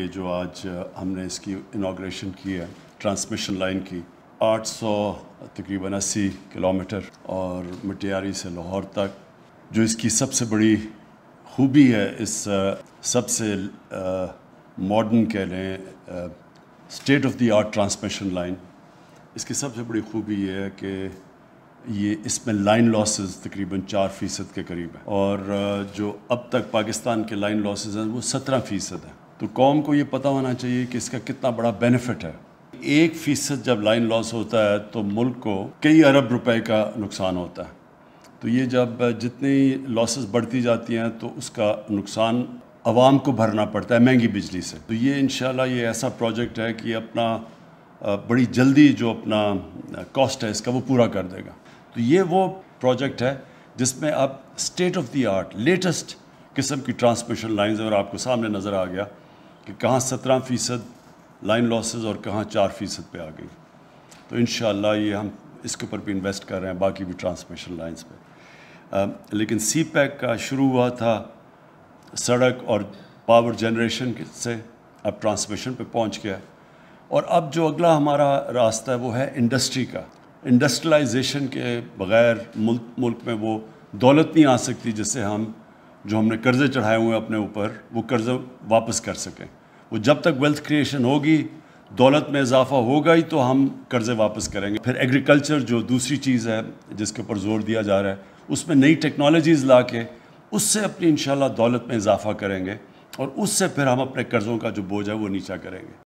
یہ جو آج ہم نے اس کی انوگریشن کی ہے ٹرانسمیشن لائن کی، آٹھ سو تقریباً اسی کلومیٹر اور مٹیاری سے لاہور تک، جو اس کی سب سے بڑی خوبی ہے، اس سب سے ماڈرن کہہ لیں state of the art transmission line اس کی سب سے بڑی خوبی یہ ہے کہ یہ اس میں لائن لاسز تقریباً چار فیصد کے قریب ہے اور جو اب تک پاکستان کے لائن لاسز ہیں، وہ سترہ فیصد ہیں۔ تو قوم کو یہ پتہ ہونا چاہیے کہ اس کا کتنا بڑا بینیفٹ ہے۔ ایک فیصد جب لائن لاس ہوتا ہے تو ملک کو کئی ارب روپے کا نقصان ہوتا ہے۔ تو یہ جب جتنی لاسز بڑھتی جاتی ہیں تو اس کا نقصان عوام کو بھرنا پڑتا ہے مہنگی بجلی سے۔ تو یہ انشاءاللہ یہ ایسا پروجیکٹ ہے کہ اپنا بڑی جلدی جو اپنا کاسٹ ہے اس کا وہ پورا کر دے گا۔ تو یہ وہ پروجیکٹ ہے جس میں اب state of the art latest قسم کی ٹرانسمیشن لائنز اور آپ کو سامنے نظر آ گیا کہ کہاں سترہ فیصد لائن لاسز اور کہاں چار فیصد پہ آ گئی۔ تو انشاءاللہ یہ ہم اس کے اوپر بھی انویسٹ کر رہے ہیں، باقی بھی ٹرانسمیشن لائنز پہ۔ لیکن سی پیک کا شروع ہوا تھا سڑک اور پاور جنریشن سے، اب ٹرانسمیشن پہ پہنچ گیا۔ اور اب جو اگلا ہمارا راستہ ہے، وہ ہے انڈسٹری کا۔ انڈسٹریلائزیشن کے بغیر ملک ملک میں وہ دولت نہیں آ سکتی جس سے ہم، جو ہم نے قرضے چڑھائے ہوئے اپنے اوپر، وہ قرضے واپس کر سکیں۔ وہ جب تک ویلتھ کریشن ہوگی، دولت میں اضافہ ہوگا ہی تو ہم قرضے واپس کریں گے۔ پھر ایگریکلچر جو دوسری چیز ہے، جس کے اوپر زور دیا جا رہا ہے، اس میں نئی ٹیکنالوجیز لا کے اس سے اپنی انشاءاللہ دولت میں اضافہ کریں گے اور اس سے پھر ہم اپنے قرضوں کا جو بوجھ ہے وہ نیچا کریں گے۔